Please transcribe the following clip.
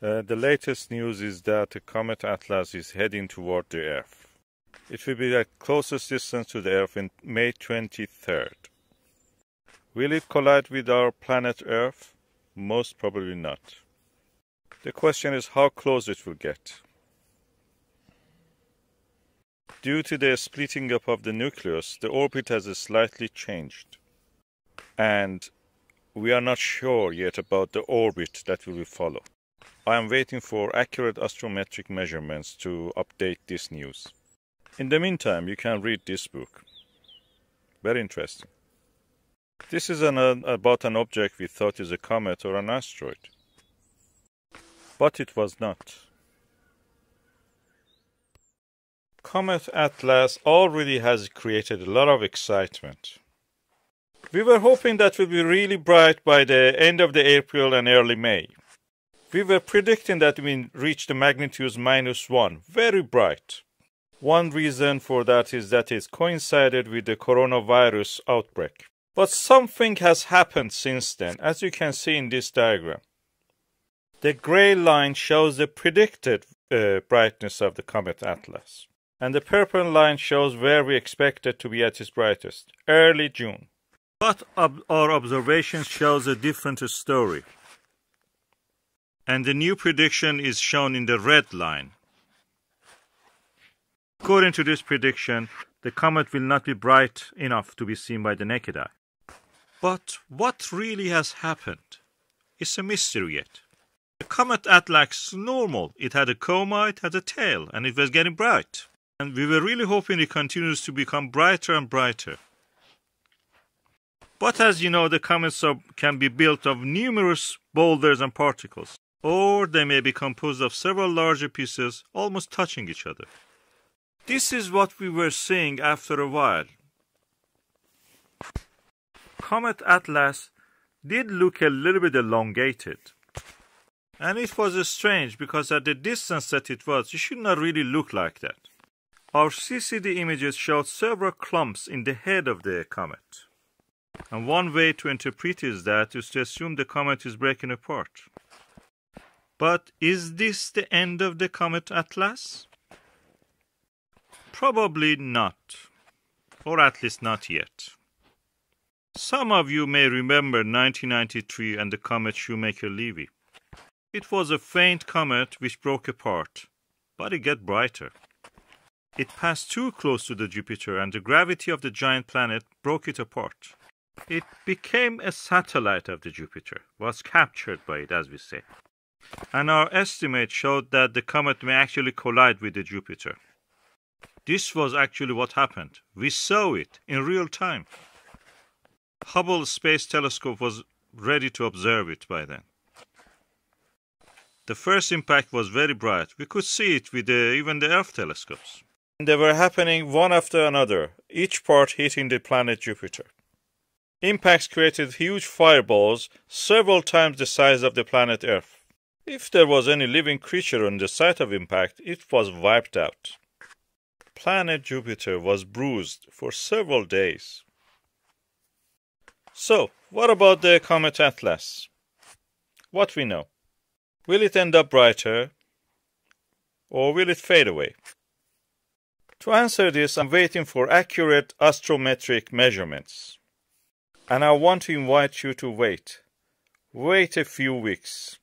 Uh, the latest news is that the Comet Atlas is heading toward the Earth. It will be the closest distance to the Earth in May 23rd. Will it collide with our planet Earth? Most probably not. The question is how close it will get. Due to the splitting up of the nucleus, the orbit has slightly changed. And we are not sure yet about the orbit that will follow. I am waiting for accurate astrometric measurements to update this news. In the meantime, you can read this book. Very interesting. This is an, uh, about an object we thought is a comet or an asteroid. But it was not. Comet Atlas already has created a lot of excitement. We were hoping that would be really bright by the end of the April and early May. We were predicting that we reach the magnitudes minus one, very bright. One reason for that is that it coincided with the coronavirus outbreak. But something has happened since then, as you can see in this diagram. The gray line shows the predicted uh, brightness of the comet Atlas, and the purple line shows where we expect it to be at its brightest, early June. But ob our observations shows a different story and the new prediction is shown in the red line. According to this prediction, the comet will not be bright enough to be seen by the naked eye. But what really has happened is a mystery yet. The comet Atlas normal. It had a coma, it had a tail, and it was getting bright. And we were really hoping it continues to become brighter and brighter. But as you know, the comets can be built of numerous boulders and particles or they may be composed of several larger pieces almost touching each other. This is what we were seeing after a while. Comet Atlas did look a little bit elongated. And it was strange because at the distance that it was, it should not really look like that. Our CCD images showed several clumps in the head of the comet. And one way to interpret is that is to assume the comet is breaking apart. But is this the end of the Comet Atlas? Probably not, or at least not yet. Some of you may remember 1993 and the comet Shoemaker-Levy. It was a faint comet which broke apart, but it got brighter. It passed too close to the Jupiter and the gravity of the giant planet broke it apart. It became a satellite of the Jupiter, was captured by it, as we say and our estimate showed that the comet may actually collide with the Jupiter. This was actually what happened. We saw it in real time. Hubble Space Telescope was ready to observe it by then. The first impact was very bright. We could see it with the, even the Earth telescopes. They were happening one after another, each part hitting the planet Jupiter. Impacts created huge fireballs, several times the size of the planet Earth. If there was any living creature on the site of impact, it was wiped out. Planet Jupiter was bruised for several days. So, what about the comet Atlas? What we know? Will it end up brighter or will it fade away? To answer this, I'm waiting for accurate astrometric measurements. And I want to invite you to wait. Wait a few weeks.